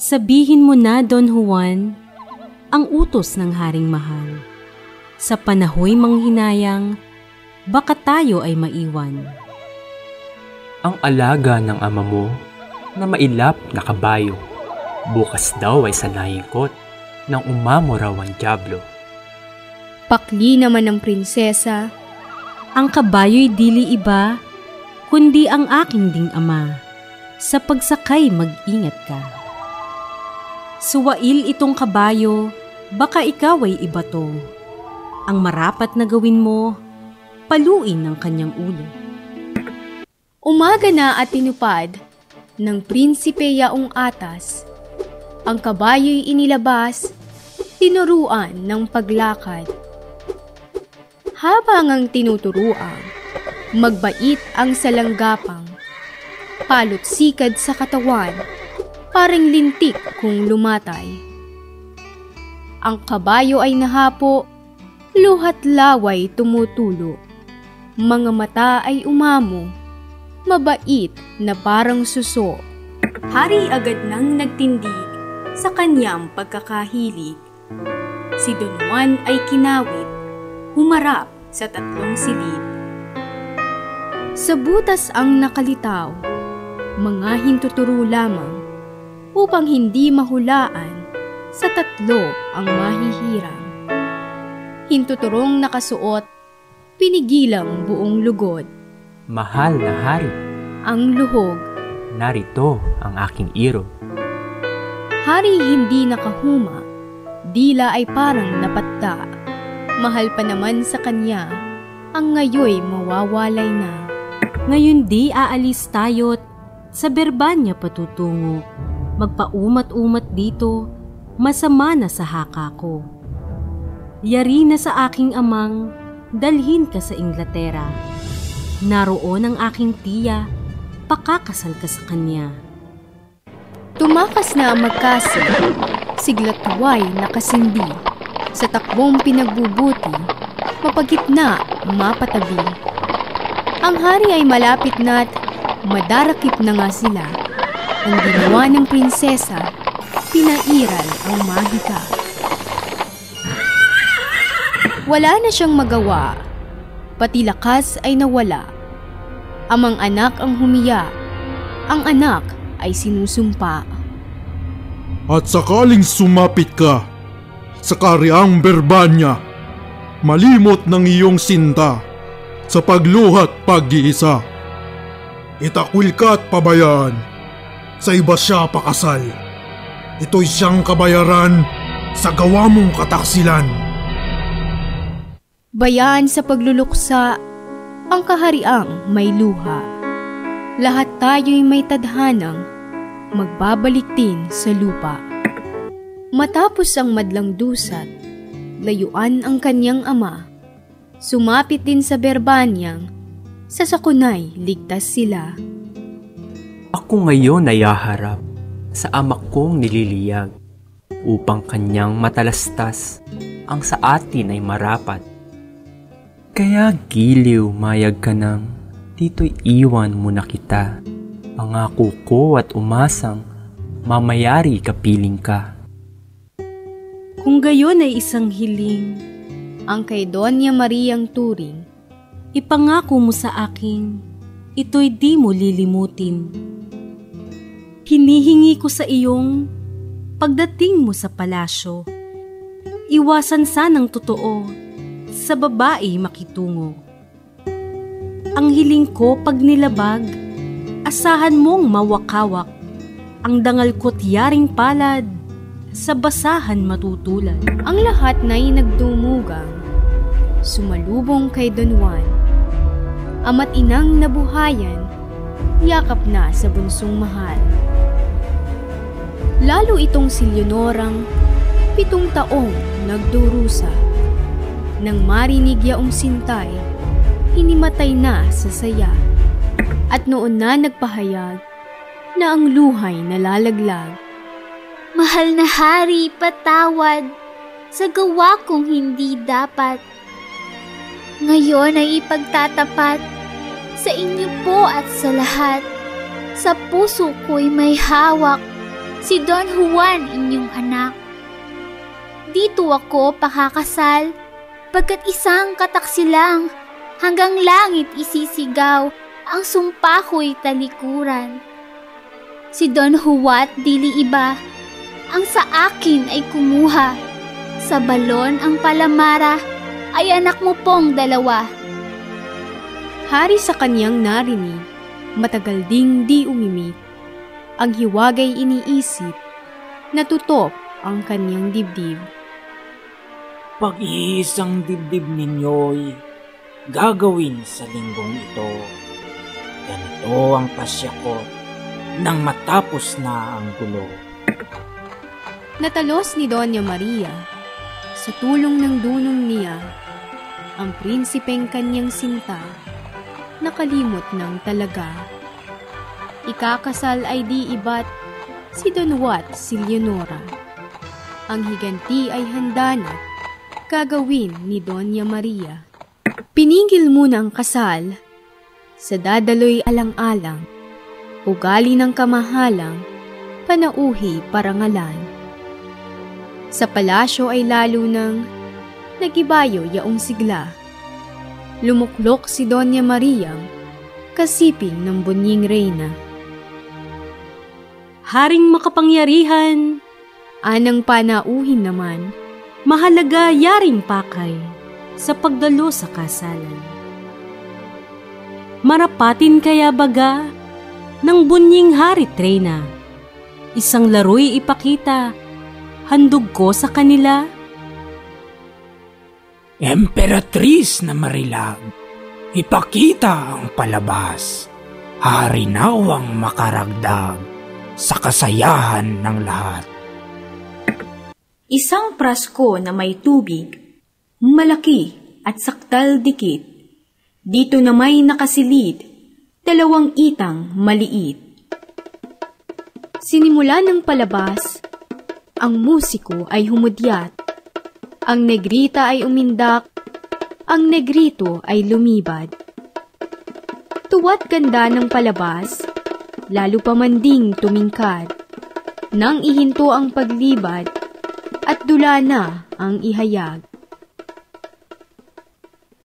Sabihin mo na, Don Juan, ang utos ng Haring Mahal. Sa panahoy manghinayang, baka tayo ay maiwan. Ang alaga ng ama mo na mailap na kabayo, bukas daw ay sanayingkot nang umamo raw ang Diablo. Pakli naman ng prinsesa, Ang kabayo'y dili iba, kundi ang aking ding ama. Sa pagsakay mag-ingat ka. Suwail itong kabayo, baka ikaw ay iba to. Ang marapat na gawin mo, paluin ng kanyang ulo. umaga na at tinupad ng prinsipe yaong atas. Ang kabayo'y inilabas, tinuruan ng paglakad. Habang ang tinuturuan, magbait ang salanggapang, palot sikad sa katawan, parang lintik kung lumatay. Ang kabayo ay nahapo, luhat laway tumutulo. Mga mata ay umamo, mabait na parang suso. Hari agad nang nagtindig sa kanyang pagkakahilig. Si Don Juan ay kinawit, humarap sa tatlong silid. Sa butas ang nakalitaw, mga hintuturo lamang upang hindi mahulaan sa tatlo ang mahihirang. Hintuturong nakasuot, pinigilang buong lugod. Mahal na hari, Ang luhog, narito ang aking iro. hari hindi nakahuma, dila ay parang napatta. Mahal pa naman sa kanya, ang ngayoy mawawalay na. Ngayon di aalis tayo't sa Berbanya patutungo. Magpaumat-umat dito, masama na sa haka ko. Yari na sa aking amang, dalhin ka sa Inglaterra. Naroon ang aking tiya, pakakasal ka sa kanya. Tumakas na ang magkasi, siglatuway nakasindi. Sa takbong pinagbubuti, mapagitna, mapatabi. Ang hari ay malapit na't madarakip na nga sila. Ang ginawa ng prinsesa, pinairal ang mahika. Wala na siyang magawa, pati lakas ay nawala. Amang anak ang humiya, ang anak ay sinusumpa. At sakaling sumapit ka sa karyang Berbanya, malimot ng iyong sinta sa pagluhat pag-iisa. Itakwil ka at pabayaan, sa iba siya pakasal. Ito'y siyang kabayaran sa gawa mong kataksilan. Bayaan sa pagluluksa, ang kahariang may luha. Lahat tayo'y may tadhanang magbabalik din sa lupa. Matapos ang madlang dusat, layuan ang kanyang ama. Sumapit din sa berbanyang, sa sakunay ligtas sila. Ako ngayon ay haharap sa ama kong nililiyag upang kanyang matalastas ang sa atin ay marapat. Kaya giliw mayag ka nang dito'y iwan mo na kita. Pangako ko at umasang mamayari kapiling ka. Kung gayon ay isang hiling, Ang kay Doña Mariang Turing, ipangako mo sa akin, ito'y di mo lilimutin. Hinihingi ko sa iyong pagdating mo sa palasyo. Iwasan sanang totoo sa babae makitungo. Ang hiling ko pag nilabag, asahan mong mawakawak. Ang dangal ko't yaring palad, sa basahan matutulad. ang lahat na'y nagdumugang, sumalubong kay Don Juan. Ama't inang nabuhayan, yakap na sa bunsong mahal. Lalo itong si Leonorang, pitong taong nagdurusa. Nang marinig yaong sintay, hinimatay na sa saya. At noon na nagpahayag na ang luhay nalalaglag. Mahal na hari, patawad sa gawa kong hindi dapat. Ngayon ay ipagtatapat sa inyo po at sa lahat. Sa puso ko'y may hawak si Don Juan inyong anak. Dito ako pakakasal, pagkat isang kataksilang hanggang langit isisigaw ang sumpa ko'y talikuran. Si Don Juat dili iba, ang sa akin ay kumuha. Sa balon ang palamara ay anak mo pong dalawa. Hari sa kanyang narinig, matagal ding di umimik. Ang hiwagay iniisip, natutop ang kanyang dibdib. Pag-iisang dibdib ninyo'y gagawin sa linggong ito. Ganito ang pasya ko nang matapos na ang gulo. Natalos ni Doña Maria sa tulong ng dunong niya ang prinsipeng kanyang sinta nakalimot ng talaga. Ikakasal ay di iba't si Don Wat si Leonora. Ang higanti ay handa na gagawin ni Doña Maria. Pinigil muna ang kasal sa dadaloy alang-alang, ugali ng kamahalang, panauhi parangalan. Sa palasyo ay lalo nang nagibayo yaong sigla. Lumuklok si Doña Maria, kasiping ng bunying reyna. Haring makapangyarihan, Anang panauhin naman, mahalaga yaring pakay sa pagdalo sa kasalan. Marapatin kaya baga ng bunying hari Trena, isang laro'y ipakita, handog ko sa kanila. Emperatriz na marilag, ipakita ang palabas. Hari nawang makaragdag sa kasayahan ng lahat. Isang prasko na may tubig, malaki at saktal dikit. Dito na may nakasilid, dalawang itang maliit. Sinimula ng palabas, ang musiko ay humudyat, ang negrita ay umindak, ang negrito ay lumibad. Tuwat ganda ng palabas, lalo pa manding tumingkad, nang ihinto ang paglibad, at dula na ang ihayag.